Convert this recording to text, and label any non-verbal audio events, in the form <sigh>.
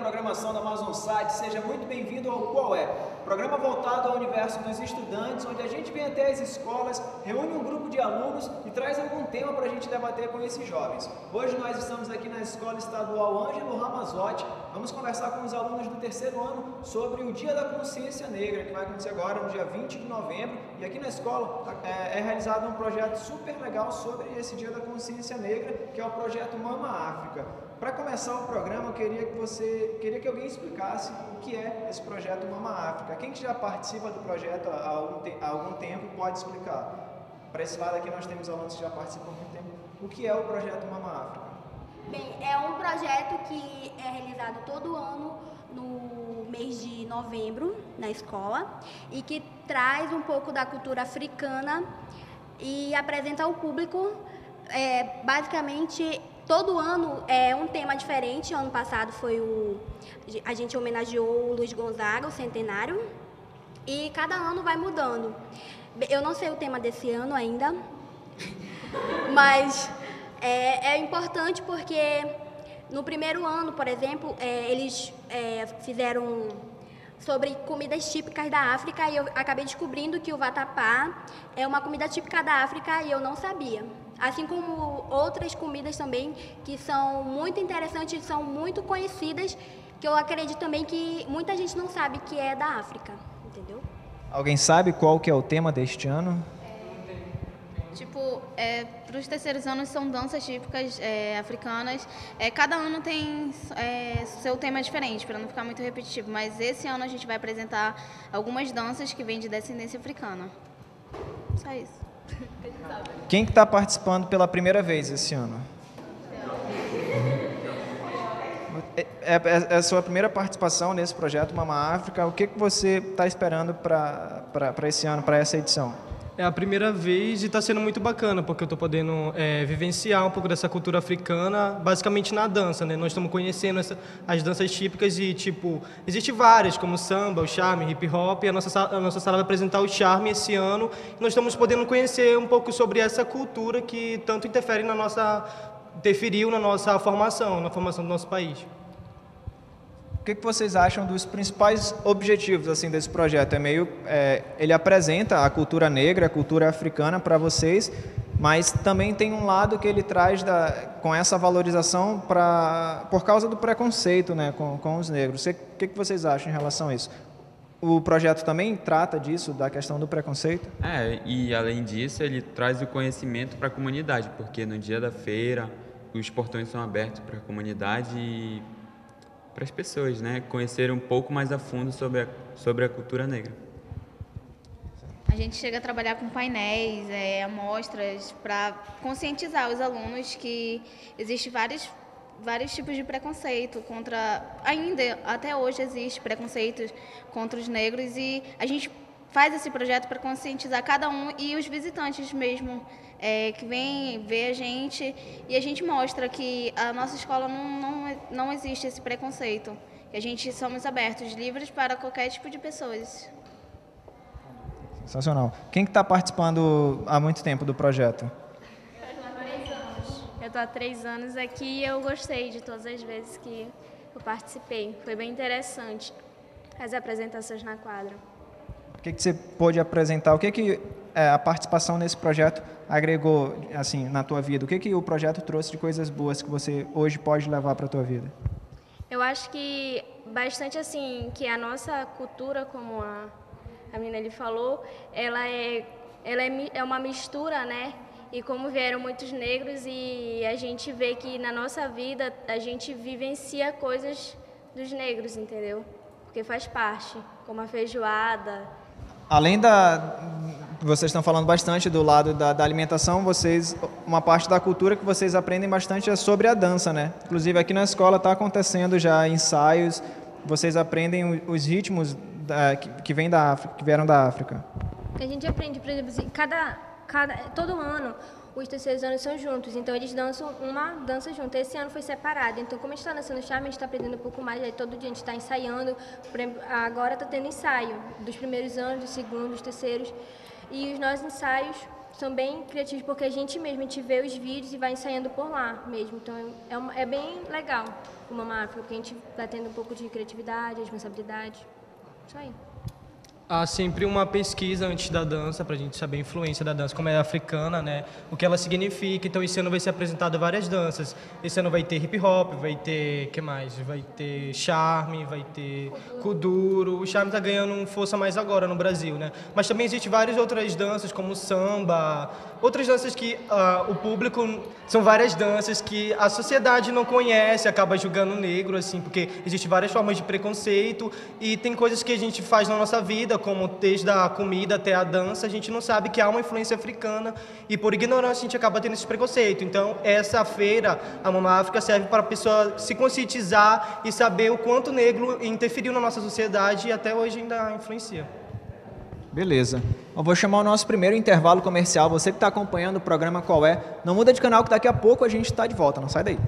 programação da Amazon Site, seja muito bem-vindo ao Qual é? Programa voltado ao universo dos estudantes, onde a gente vem até as escolas, reúne um grupo de alunos e traz algum tema para a gente debater com esses jovens. Hoje nós estamos aqui na Escola Estadual Ângelo Ramazotti, vamos conversar com os alunos do terceiro ano sobre o Dia da Consciência Negra, que vai acontecer agora no dia 20 de novembro. E aqui na escola é, é realizado um projeto super legal sobre esse Dia da Consciência Negra, que é o projeto Mama África. Para começar o programa, eu queria que você, queria que alguém explicasse o que é esse projeto Mama África. Quem que já participa do projeto há algum, te, há algum tempo pode explicar. Para esse lado aqui nós temos alunos que já participam há muito tempo. O que é o projeto Mama África? Bem, é um projeto que é realizado todo ano no mês de novembro na escola e que traz um pouco da cultura africana e apresenta ao público é, basicamente Todo ano é um tema diferente. Ano passado foi o a gente homenageou o Luiz Gonzaga, o centenário, e cada ano vai mudando. Eu não sei o tema desse ano ainda, <laughs> mas é, é importante porque no primeiro ano, por exemplo, é, eles é, fizeram sobre comidas típicas da África e eu acabei descobrindo que o vatapá é uma comida típica da África e eu não sabia. Assim como outras comidas também que são muito interessantes, são muito conhecidas, que eu acredito também que muita gente não sabe que é da África, entendeu? Alguém sabe qual que é o tema deste ano? Tipo, é, para os terceiros anos são danças típicas é, africanas. É, cada ano tem é, seu tema diferente, para não ficar muito repetitivo. Mas esse ano a gente vai apresentar algumas danças que vêm de descendência africana. Só isso. Quem está participando pela primeira vez esse ano? É, é, é, a sua primeira participação nesse projeto Mama África. O que, que você está esperando para esse ano, para essa edição? É a primeira vez e está sendo muito bacana, porque eu estou podendo é, vivenciar um pouco dessa cultura africana, basicamente na dança, né? Nós estamos conhecendo essa, as danças típicas e, tipo, existe várias, como samba, o charme, hip hop, e a nossa, a nossa sala vai apresentar o charme esse ano, e nós estamos podendo conhecer um pouco sobre essa cultura que tanto interfere na nossa, interferiu na nossa formação, na formação do nosso país. Que, que vocês acham dos principais objetivos assim desse projeto? É meio, é, ele apresenta a cultura negra, a cultura africana para vocês, mas também tem um lado que ele traz da, com essa valorização para por causa do preconceito, né, com, com os negros. O que, que vocês acham em relação a isso? O projeto também trata disso, da questão do preconceito? É, e além disso, ele traz o conhecimento para a comunidade, porque no dia da feira os portões são abertos para a comunidade e para as pessoas, né? Conhecer um pouco mais a fundo sobre a, sobre a cultura negra. A gente chega a trabalhar com painéis, é, amostras, para conscientizar os alunos que existe vários, vários tipos de preconceito contra. Ainda, até hoje, existe preconceitos contra os negros e a gente faz esse projeto para conscientizar cada um e os visitantes mesmo é, que vem ver a gente e a gente mostra que a nossa escola não, não, não existe esse preconceito, que a gente somos abertos, livres para qualquer tipo de pessoas. Sensacional. Quem está que tá participando há muito tempo do projeto? Eu estou há três anos aqui e eu gostei de todas as vezes que eu participei. Foi bem interessante as apresentações na quadra. O que, que você pôde apresentar? O que, que é, a participação nesse projeto agregou assim na tua vida? O que que o projeto trouxe de coisas boas que você hoje pode levar para a tua vida? Eu acho que bastante assim que a nossa cultura, como a a menina ele falou, ela é ela é, é uma mistura, né? E como vieram muitos negros e a gente vê que na nossa vida a gente vivencia coisas dos negros, entendeu? Porque faz parte, como a feijoada. Além da vocês estão falando bastante do lado da, da, alimentação, vocês uma parte da cultura que vocês aprendem bastante é sobre a dança, né? Inclusive aqui na escola está acontecendo já ensaios, vocês aprendem os ritmos da, que, que vêm da África, que vieram da África. A gente aprende, por exemplo, assim, cada, cada, todo ano os terceiros anos são juntos, então eles dançam uma dança junto. Esse ano foi separado, então como a gente está dançando charme, a gente está aprendendo um pouco mais, aí todo dia a gente está ensaiando. Agora está tendo ensaio dos primeiros anos, dos segundos, dos terceiros. E os nossos ensaios são bem criativos porque a gente mesmo, a gente vê os vídeos e vai ensaiando por lá mesmo. Então é, uma, é bem legal o Mama África, porque a gente está tendo um pouco de criatividade, responsabilidade. Isso aí. Há sempre uma pesquisa antes da dança, para a gente saber a influência da dança, como é africana, né? o que ela significa. Então, esse ano vai ser apresentado várias danças. Esse ano vai ter hip hop, vai ter. que mais? Vai ter charme, vai ter kuduro. O charme está ganhando força mais agora no Brasil, né? Mas também existem várias outras danças, como samba, outras danças que uh, o público. são várias danças que a sociedade não conhece, acaba julgando negro, assim, porque existem várias formas de preconceito e tem coisas que a gente faz na nossa vida como desde a comida até a dança, a gente não sabe que há uma influência africana e por ignorância a gente acaba tendo esse preconceito. Então, essa feira, a Mama África, serve para a pessoa se conscientizar e saber o quanto o negro interferiu na nossa sociedade e até hoje ainda influencia. Beleza. Eu vou chamar o nosso primeiro intervalo comercial. Você que está acompanhando o programa Qual é, não muda de canal que daqui a pouco a gente está de volta. Não sai daí.